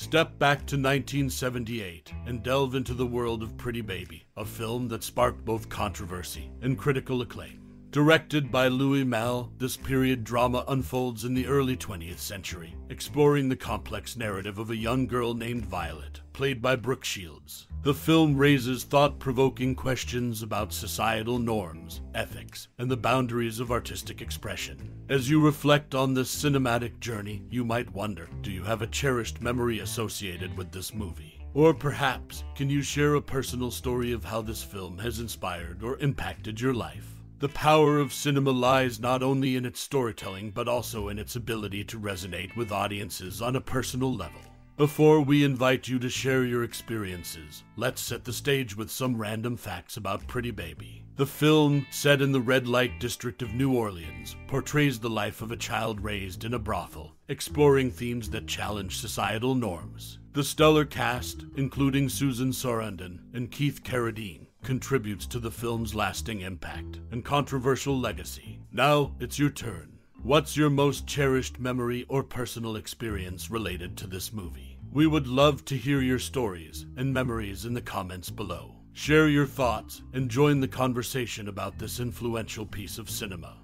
Step back to 1978 and delve into the world of Pretty Baby, a film that sparked both controversy and critical acclaim. Directed by Louis Malle, this period drama unfolds in the early 20th century, exploring the complex narrative of a young girl named Violet, played by Brooke Shields. The film raises thought provoking questions about societal norms, ethics, and the boundaries of artistic expression. As you reflect on this cinematic journey, you might wonder do you have a cherished memory associated with this movie? Or perhaps, can you share a personal story of how this film has inspired or impacted your life? The power of cinema lies not only in its storytelling, but also in its ability to resonate with audiences on a personal level. Before we invite you to share your experiences, let's set the stage with some random facts about Pretty Baby. The film, set in the red light district of New Orleans, portrays the life of a child raised in a brothel, exploring themes that challenge societal norms. The stellar cast, including Susan Sarandon and Keith Carradine, contributes to the film's lasting impact and controversial legacy. Now it's your turn. What's your most cherished memory or personal experience related to this movie? We would love to hear your stories and memories in the comments below. Share your thoughts and join the conversation about this influential piece of cinema.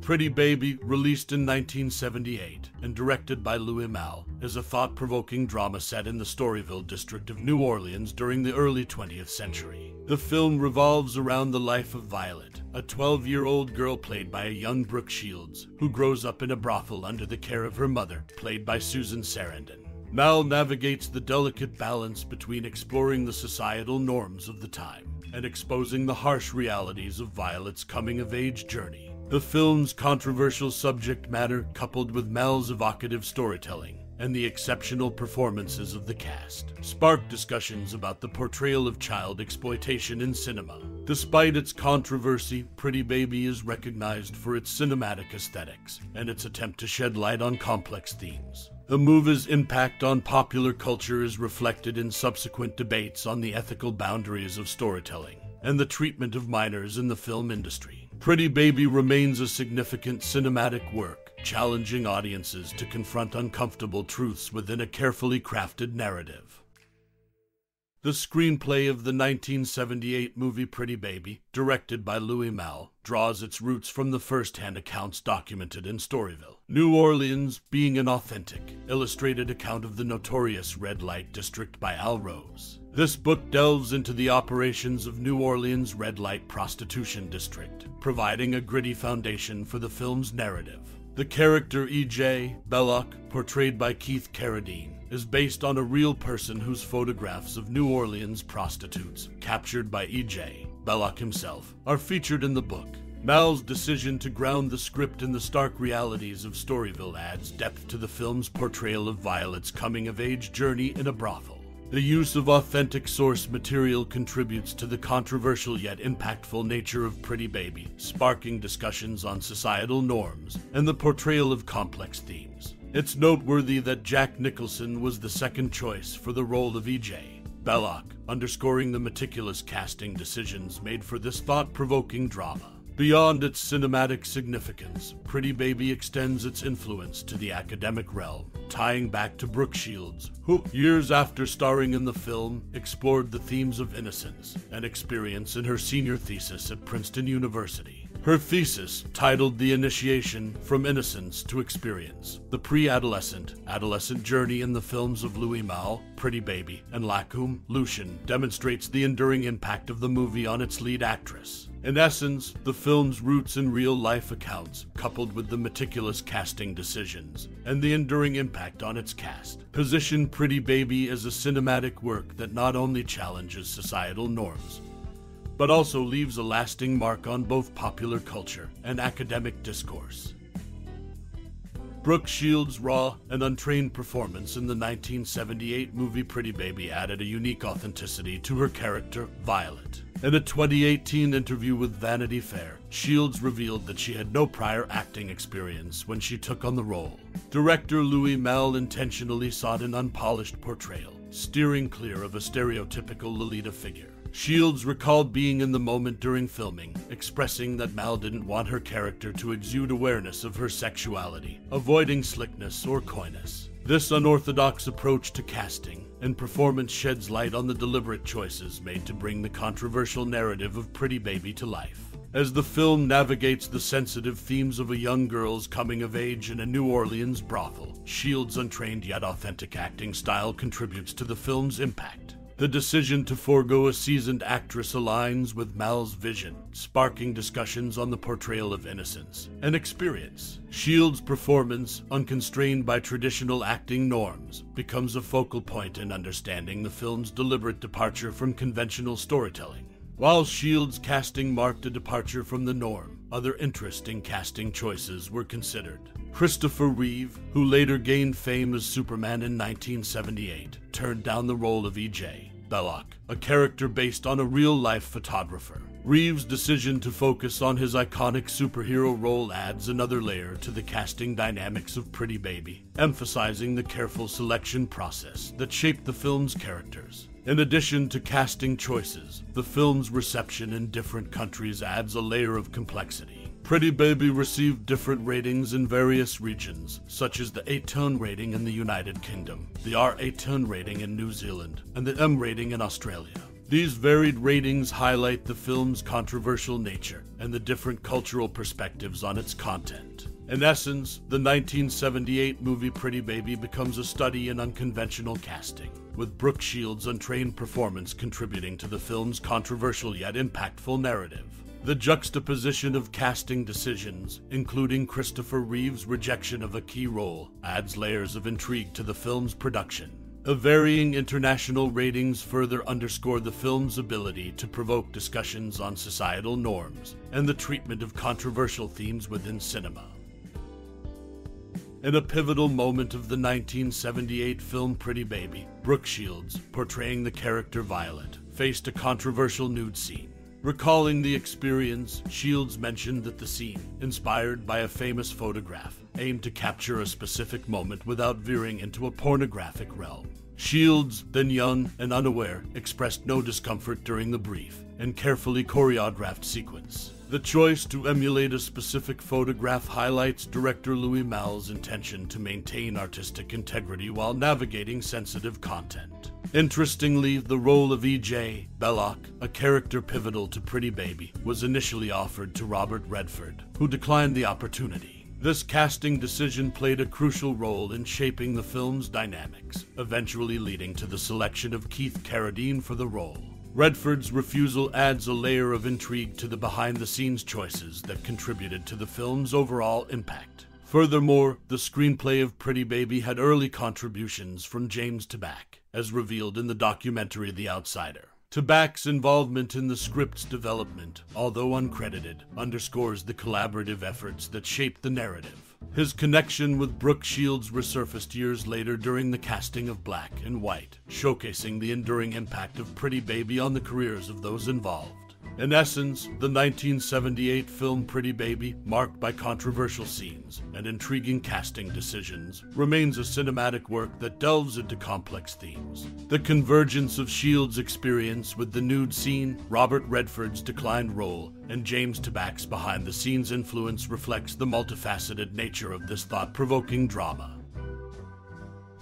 Pretty Baby, released in 1978 and directed by Louis Malle, is a thought provoking drama set in the Storyville district of New Orleans during the early 20th century. The film revolves around the life of Violet, a 12 year old girl played by a young Brooke Shields, who grows up in a brothel under the care of her mother, played by Susan Sarandon. Malle navigates the delicate balance between exploring the societal norms of the time and exposing the harsh realities of Violet's coming of age journey. The film's controversial subject matter, coupled with Malle's evocative storytelling and the exceptional performances of the cast, sparked discussions about the portrayal of child exploitation in cinema. Despite its controversy, Pretty Baby is recognized for its cinematic aesthetics and its attempt to shed light on complex themes. The movie's impact on popular culture is reflected in subsequent debates on the ethical boundaries of storytelling and the treatment of minors in the film industry. Pretty Baby remains a significant cinematic work, challenging audiences to confront uncomfortable truths within a carefully crafted narrative. The screenplay of the 1978 movie Pretty Baby, directed by Louis Malle, draws its roots from the first hand accounts documented in Storyville. New Orleans being an authentic, illustrated account of the notorious Red Light District by Al Rose. This book delves into the operations of New Orleans' red light prostitution district, providing a gritty foundation for the film's narrative. The character E.J. Bellocq, portrayed by Keith Carradine, is based on a real person whose photographs of New Orleans prostitutes, captured by E.J. Bellocq himself, are featured in the book. Malle's decision to ground the script in the stark realities of Storyville adds depth to the film's portrayal of Violet's coming of age journey in a brothel. The use of authentic source material contributes to the controversial yet impactful nature of Pretty Baby, sparking discussions on societal norms and the portrayal of complex themes. It's noteworthy that Jack Nicholson was the second choice for the role of EJ. Bellocq, underscoring the meticulous casting decisions made for this thought provoking drama. Beyond its cinematic significance, Pretty Baby extends its influence to the academic realm, tying back to Brooke Shields, who, years after starring in the film, explored the themes of innocence and experience in her senior thesis at Princeton University. Her thesis, titled The Initiation From Innocence to Experience, the pre adolescent, adolescent journey in the films of Louis Malle, Pretty Baby, and Lacombe Lucien, demonstrates the enduring impact of the movie on its lead actress. In essence, the film's roots in real life accounts, coupled with the meticulous casting decisions and the enduring impact on its cast, position Pretty Baby as a cinematic work that not only challenges societal norms, but also leaves a lasting mark on both popular culture and academic discourse. Brooke Shields' raw and untrained performance in the 1978 movie Pretty Baby added a unique authenticity to her character, Violet. In a 2018 interview with Vanity Fair, Shields revealed that she had no prior acting experience when she took on the role. Director Louis Malle intentionally sought an unpolished portrayal, steering clear of a stereotypical Lolita figure. Shields recalled being in the moment during filming, expressing that Malle didn't want her character to exude awareness of her sexuality, avoiding slickness or coyness. This unorthodox approach to casting and performance sheds light on the deliberate choices made to bring the controversial narrative of Pretty Baby to life. As the film navigates the sensitive themes of a young girl's coming of age in a New Orleans brothel, Shield's untrained yet authentic acting style contributes to the film's impact. The decision to forego a seasoned actress aligns with Malle's vision, sparking discussions on the portrayal of innocence and experience. Shield's performance, unconstrained by traditional acting norms, becomes a focal point in understanding the film's deliberate departure from conventional storytelling. While Shield's casting marked a departure from the norm, other interesting casting choices were considered. Christopher Reeve, who later gained fame as Superman in 1978, turned down the role of E.J. Bellocq, a character based on a real life photographer. Reeve's decision to focus on his iconic superhero role adds another layer to the casting dynamics of Pretty Baby, emphasizing the careful selection process that shaped the film's characters. In addition to casting choices, the film's reception in different countries adds a layer of complexity. Pretty Baby received different ratings in various regions, such as the A-Tone rating in the United Kingdom, the R-A-Tone rating in New Zealand, and the M rating in Australia. These varied ratings highlight the film's controversial nature and the different cultural perspectives on its content. In essence, the 1978 movie Pretty Baby becomes a study in unconventional casting, with Brooke Shields' untrained performance contributing to the film's controversial yet impactful narrative. The juxtaposition of casting decisions, including Christopher Reeve's rejection of a key role, adds layers of intrigue to the film's production. A varying international ratings further underscore the film's ability to provoke discussions on societal norms and the treatment of controversial themes within cinema. In a pivotal moment of the 1978 film Pretty Baby, Brooke Shields, portraying the character Violet, faced a controversial nude scene. Recalling the experience, Shields mentioned that the scene, inspired by a famous photograph, aimed to capture a specific moment without veering into a pornographic realm. Shields, then young and unaware, expressed no discomfort during the brief and carefully choreographed sequence. The choice to emulate a specific photograph highlights director Louis Malle's intention to maintain artistic integrity while navigating sensitive content. Interestingly, the role of E.J. Bellocq, a character pivotal to Pretty Baby, was initially offered to Robert Redford, who declined the opportunity. This casting decision played a crucial role in shaping the film's dynamics, eventually leading to the selection of Keith Carradine for the role. Redford's refusal adds a layer of intrigue to the behind the scenes choices that contributed to the film's overall impact. Furthermore, the screenplay of Pretty Baby had early contributions from James Toback, as revealed in the documentary The Outsider. Toback's involvement in the script's development, although uncredited, underscores the collaborative efforts that shaped the narrative. His connection with Brooke Shields resurfaced years later during the casting of Black and White, showcasing the enduring impact of Pretty Baby on the careers of those involved. In essence, the 1978 film Pretty Baby, marked by controversial scenes and intriguing casting decisions, remains a cinematic work that delves into complex themes. The convergence of Shields' experience with the nude scene, Robert Redford's declined role, and James Toback's behind the scenes influence reflects the multifaceted nature of this thought provoking drama.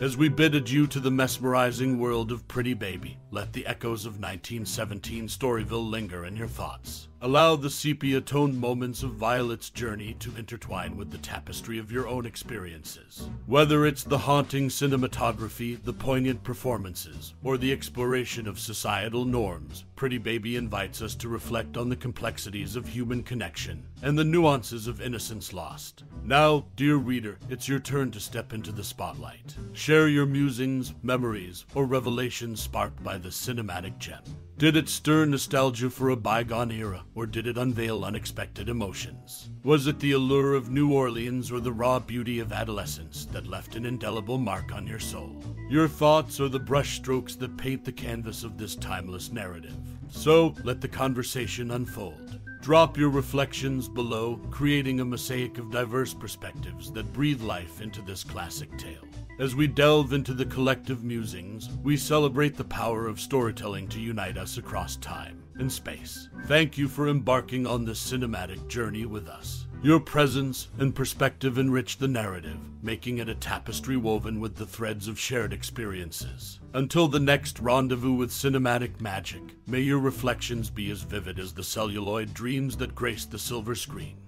As we bid adieu to the mesmerizing world of Pretty Baby, let the echoes of 1917 Storyville linger in your thoughts. Allow the sepia toned moments of Violet's journey to intertwine with the tapestry of your own experiences. Whether it's the haunting cinematography, the poignant performances, or the exploration of societal norms, Pretty Baby invites us to reflect on the complexities of human connection and the nuances of innocence lost. Now, dear reader, it's your turn to step into the spotlight. Share your musings, memories, or revelations sparked by the cinematic gem. Did it stir nostalgia for a bygone era, or did it unveil unexpected emotions? Was it the allure of New Orleans or the raw beauty of adolescence that left an indelible mark on your soul? Your thoughts are the brushstrokes that paint the canvas of this timeless narrative. So let the conversation unfold. Drop your reflections below, creating a mosaic of diverse perspectives that breathe life into this classic tale. As we delve into the collective musings, we celebrate the power of storytelling to unite us across time and space. Thank you for embarking on this cinematic journey with us. Your presence and perspective enrich the narrative, making it a tapestry woven with the threads of shared experiences. Until the next rendezvous with cinematic magic, may your reflections be as vivid as the celluloid dreams that grace the silver screen.